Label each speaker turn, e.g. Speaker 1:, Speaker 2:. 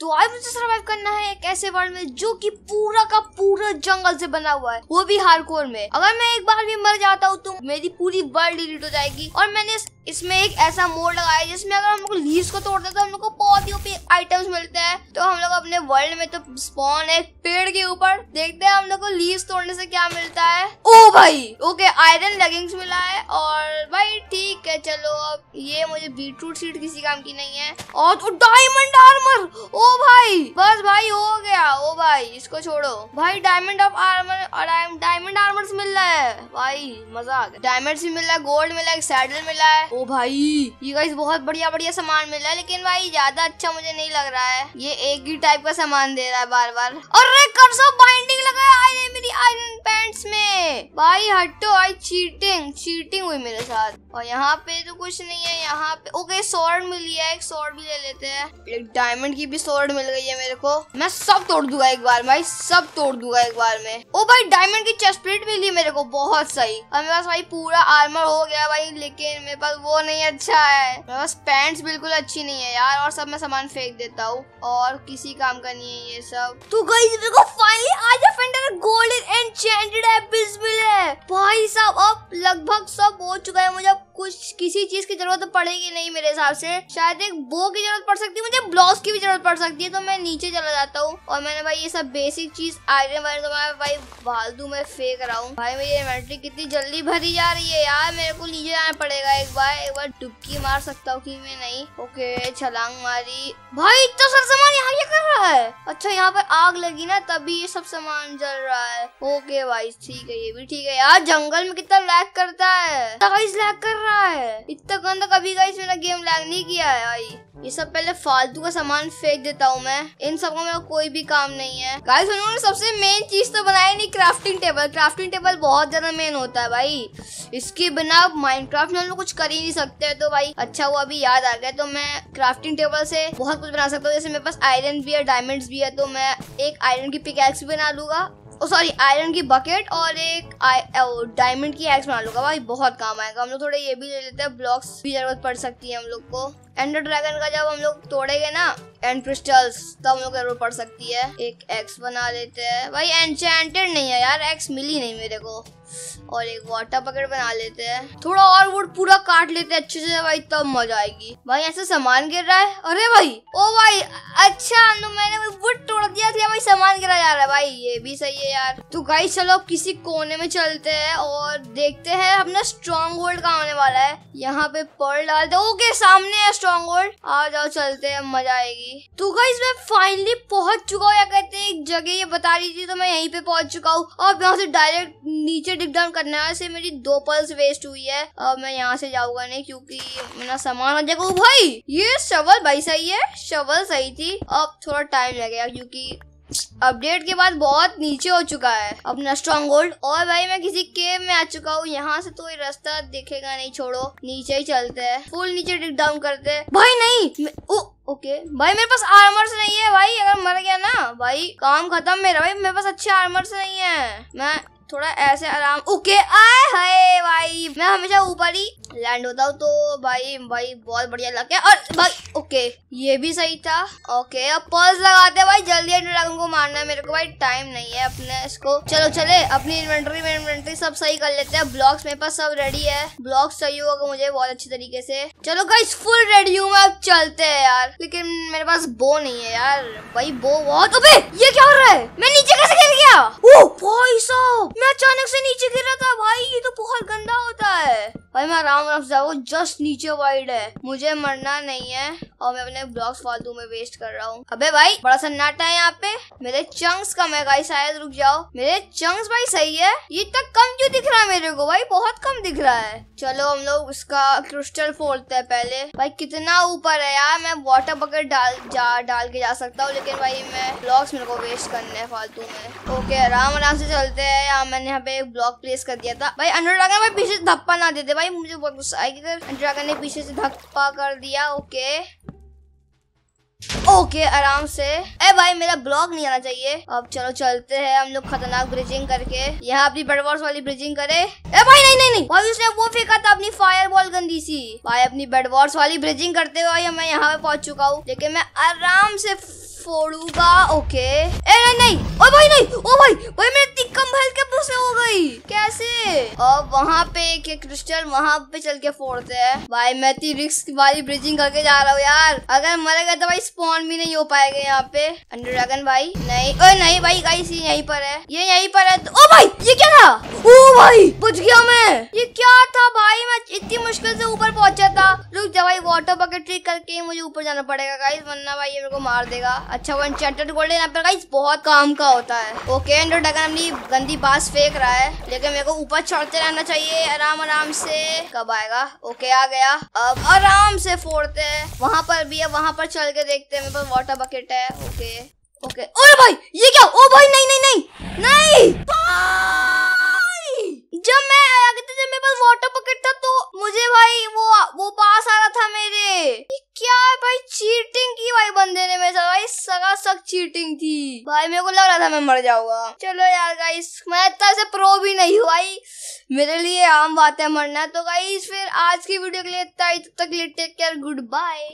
Speaker 1: तो आज मुझे सरवाइव करना है एक ऐसे वर्ल्ड में जो कि पूरा का पूरा जंगल से बना हुआ है, वो भी हार्डकोर में। अगर मैं एक बार भी मर जाता हूँ तो मेरी पूरी वर्ल्ड डिलीट हो जाएगी। और मैंने इसमें एक ऐसा मोड लगाया जिसमें अगर हम लोग लीज को तोड़ते हैं तो हम लोग को बहुत ही ओपी आइटम्स मिलते हैं। तो हम लोग अपने वर्ल्ड में तो स्पॉन है पेड़ के ऊपर देखते हैं हम लोग को लीज तोड़ने से क्या मिलता है। ओ भाई! ओके आयरन लेगिंग्स मिला है और चलो, अब ये मुझे बीटरूट सीट किसी काम की नहीं है। और तो डायमंड आर्मर ओ भाई, बस भाई, हो गया, ओ भाई, इसको छोड़ो। भाई डायमंड ऑफ़ आर्मर और डायमंड आर्मर मिल रहा है। भाई, मज़ा आ गया। डायमंड भी मिल रहा है गोल्ड मिला है सैडल मिला है। ओ भाई, ये गाइस बहुत बढ़िया बढ़िया सामान मिल रहा है, लेकिन भाई, ज़्यादा अच्छा मुझे नहीं लग रहा है। ये एक ही टाइप का सामान दे रहा है बार बार अरे सब बाइंडिंग लगाया आई मेरी आयरन पैंट्स में। भाई, हटो आई चीटिंग चीटिंग हुई मेरे साथ। और यहाँ पे तो कुछ नहीं है यहाँ पे। ओके स्वॉर्ड मिली है एक स्वॉर्ड भी ले लेते हैं। एक डायमंड की भी स्वॉर्ड मिल गई है मेरे को। मैं सब तोड़ दूँगा एक बार भाई, सब तोड़ दूँगा एक बार में। ओ भाई डायमंड की चेस्ट प्लेट मिली मेरे को, बहुत सही। और मेरे पास भाई पूरा आर्मर हो गया भाई, लेकिन मेरे पास वो नहीं अच्छा है। मेरे पास पैंट्स बिल्कुल अच्छी नहीं है यार, और सब मैं सामान फेंक देता हूँ। और किसी काम का नहीं है ये सब। तो गाइस मेरे को फाइनली आज फेंडर गोल्डन एन्चेंटेड एप्पल्स मिले। भाई साहब, अब लगभग सब हो चुका है मुझे। कुछ किसी चीज़ की ज़रूरत तो पड़ेगी नहीं मेरे हिसाब से। शायद एक बो की ज़रूरत पड़ सकती है, मुझे ब्लाउज की भी ज़रूरत पड़ सकती है तो मैं नीचे चला जाता हूँ। और मैंने भाई ये सब बेसिक चीज़ आयरन वायरन तो मैं भाई फालतू में फेंक रहा। हूँ भाई मेरी इन्वेंट्री कितनी जल्दी भरी जा रही है यार, मेरे को नीचे जाना पड़ेगा एक बार एक बार डुबकी मार सकता हूँ की मैं नहीं। ओके, छलांग मारी। भाई इतना सारा सामान यहाँ क्या कर रहा है? अच्छा यहाँ पर आग लगी ना, तभी ये सब सामान जल रहा है। ओके भाई, ठीक है, ये भी ठीक है। यार, जंगल में कितना लैग करता है। कर रहा रहा है। इतना गंदा कभी गाइस मेरा गेम लैग नहीं किया है भाई। ये सब पहले फालतू का सामान फेंक देता हूँ मैं। इन सब का मेरा कोई भी काम नहीं है। गाइस उन्होंने सबसे मेन चीज़ तो बनाया नहीं क्राफ्टिंग टेबल क्राफ्टिंग टेबल बहुत ज़्यादा मेन होता है भाई। इसके बिना माइनक्राफ्ट में हम लोग कुछ कर ही नहीं सकते तो भाई अच्छा हुआ, अभी याद आ गया तो मैं क्राफ्टिंग टेबल से बहुत कुछ बना सकता हूँ। जैसे मेरे पास आयरन भी है डायमंड्स भी है तो मैं एक आयरन की पिकैक्स बना लूँगा। सॉरी आयरन की बकेट और एक डायमंड की एक्स बना लूँगा भाई, बहुत काम आएगा। हम लोग थोड़े ये भी ले लेते हैं ब्लॉक्स भी ज़रूरत पड़ सकती है हम लोग को। एंडर ड्रैगन का जब हम लोग तोड़ेंगे ना एंड क्रिस्टल्स तब हम लोग ज़रूरत पड़ सकती है। एक एक्स बना लेते हैं। भाई एनचेंटेड नहीं है यार एक्स मिली नहीं मेरे को। और एक वाटर बकेट बना लेते हैं। थोड़ा और वुड पूरा काट लेते हैं अच्छे से, भाई, तब मज़ा आएगी। भाई, ऐसे सामान गिर रहा है। अरे भाई, ओ भाई अच्छा तो मैंने वुड दिया था भाई सामान गिरा जा रहा है। भाई, ये भी सही है यार। तो गाइस चलो किसी कोने में चलते हैं और देखते हैं अपना स्ट्रॉन्ग होल्ड कहाँ होने वाला है। यहाँ पे पर्ल डालते ओके, सामने है स्ट्रॉन्ग होल्ड आ जाओ, चलते हैं, मज़ा आएगी। तो गाइस मैं फाइनली पहुँच चुका हूँ। या कहते हैं, एक जगह ये बता रही थी तो मैं यहीं पे पहुँच चुका हूँ। और यहाँ से डायरेक्ट नीचे डिप डाउन करना है। मेरी दो पल्स वेस्ट हुई है। अब मैं यहाँ से जाऊँगा नहीं, क्योंकि मेरा सामान आ जाएगा भाई, ये शवल भाई सही है। शवल सही थी। अब थोड़ा टाइम लगेगा, क्योंकि अपडेट के बाद बहुत नीचे हो चुका है। अपना स्ट्रॉन्ग होल्ड और भाई मैं किसी केव में आ चुका हूँ। यहाँ से तो रास्ता दिखेगा नहीं छोड़ो। नीचे ही चलते हैं। फुल नीचे डिग डाउन करते हैं। भाई नहीं! ओ, ओके भाई मेरे पास आर्मर्स नहीं है भाई। अगर मर गया ना भाई काम खत्म मेरा। भाई मेरे पास अच्छे आर्मर्स नहीं है। मैं थोड़ा ऐसे आराम। ओके, आए हाय भाई। मैं हमेशा ऊपर ही लैंड होता हूँ तो भाई भाई, बहुत बढ़िया लग गया। और भाई, ओके, ये भी सही था। ओके, अब पल्स लगाते हैं भाई, जल्दी ड्रैगन को मारना है मेरे को, भाई टाइम नहीं है अपने इसको। चलो, चले, अपनी इन्वेंटरी में इन्वेंटरी सब सही कर लेते हैं। ब्लॉक्स मेरे पास सब रेडी है। ब्लॉक्स सही होगा मुझे बहुत अच्छी तरीके से। चलो गाइस फुल रेडी हूँ मैं, अब चलते हैं यार। लेकिन मेरे पास बो नहीं है यार। भाई बो बहुत ये क्या हो रहा है? मैं नीचे कैसे गिर गया? भाई मैं अचानक से नीचे गिर रहा था। भाई ये तो बहुत गंदा होता है। भाई, मैं आराम आराम से वो जस्ट नीचे वाइड है। मुझे मरना नहीं है और मैं अपने ब्लॉक्स फालतू में वेस्ट कर रहा हूँ। अबे भाई, बड़ा सन्नाटा है यहाँ पे। मेरे चंक्स कम है भाई शायद रुक जाओ। मेरे चंक्स भाई सही है। ये तक कम क्यों दिख रहा है मेरे को भाई? बहुत कम दिख रहा है। चलो हम लोग उसका क्रिस्टल फोड़ते हैं पहले। भाई, कितना ऊपर है यार? मैं वाटर बकेट डाल, जा, डाल के जा सकता हूँ, लेकिन भाई मैं ब्लॉक्स मेरे को वेस्ट करने हैं फालतू में। ओके आराम आराम से चलते हैं। यहाँ मैंने यहाँ पे एक ब्लॉक प्लेस कर दिया था। भाई अंडर भाई, पीछे धप्पा ना देते भाई, मुझे बहुत गुस्सा आएगी अगर ड्रैगन ने पीछे से धप्पा कर दिया, ओके। ओके, आराम से। ए भाई, मेरा ब्लॉक नहीं आना चाहिए। अब चलो चलते हैं हम लोग खतरनाक ब्रिजिंग करके। यहाँ अपनी बेडवॉर्स वाली ब्रिजिंग करे। ए भाई, नहीं नहीं नहीं। भाई, उसने वो फेंका था अपनी फायर बॉल गंदी सी। भाई, अपनी बेडवॉर्स वाली ब्रिजिंग करते हुए मैं यहाँ पे पहुँच चुका हूँ। लेकिन मैं आराम से फोड़ूँगा ओके ए नहीं नहीं ओ भाई नहीं ओ भाई भाई मेरे इतनी कम हेल्थ के से हो गई। कैसे? और वहाँ पे एक क्रिस्टल वहाँ पे चल के फोड़ते हैं। भाई मैं इतनी रिस्क वाली ब्रिजिंग करके जा रहा हूँ यार। अगर मरेगा तो भाई स्पॉन भी नहीं हो पाएगा यहाँ पे। अंडर ड्रैगन भाई नहीं ओ नहीं भाई गाइस ये यहीं पर है। ये यहीं पर है तो, ओ भाई ये क्या था? ओ भाई बुझ गया मैं। ये क्या था भाई? मैं इतनी मुश्किल से ऊपर पहुँचा था। रुक जा भाई वाटर बकेट ट्रिक करके मुझे ऊपर जाना पड़ेगा गाइस वरना भाई ये मेरे को मार देगा। अच्छा वो एनचेंटेड गोल्डन पर गाइस बहुत काम का होता है। ओके अंडर ड्रैगन अपनी गंदी बास फेंक रहा है, लेकिन मेरे को ऊपर चढ़ते रहना चाहिए, आराम आराम से। कब आएगा? ओके आ गया। अब आराम से फोड़ते हैं। वहाँ पर भी है, वहाँ पर चल के देखते हैं। मेरे पास वाटर बकेट है। ओके ओके ओए भाई, ये क्या? ओ भाई, नहीं नहीं नहीं नहीं। जब मैं आया था जब मेरे पास वाटर बकेट था तो मुझे भाई वो वो पास आ रहा था मेरे ये क्या है भाई चीटिंग की भाई बंदे ने मेरे साथ भाई सगा चीटिंग थी भाई, मेरे को लग रहा था मैं मर जाऊँगा। चलो यार गाइस मैं इतना से प्रो भी नहीं हूँ, भाई। मेरे लिए आम बात है। मरना तो गाइस फिर आज की वीडियो के लिए इतना ही। तब तक लिए टेक केयर गुड बाय